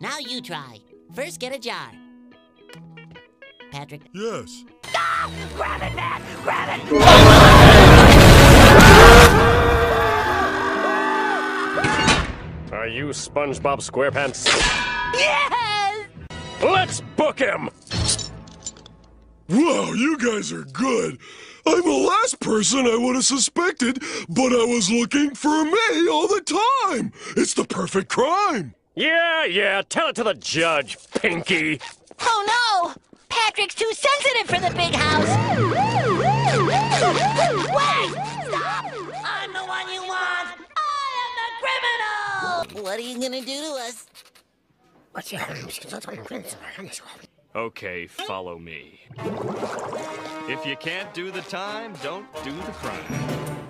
Now you try. First, get a jar. Patrick. Yes. Grab it, man! Grab it! Are you SpongeBob SquarePants? Yes! Let's book him! Wow, you guys are good. I'm the last person I would have suspected, but I was looking for me all the time. It's the perfect crime. Yeah, yeah, tell it to the judge, Pinky. Oh no! Patrick's too sensitive for the big house! Wait! Stop! I'm the one you want! I am the criminal! What are you gonna do to us? Okay, follow me. If you can't do the time, don't do the crime.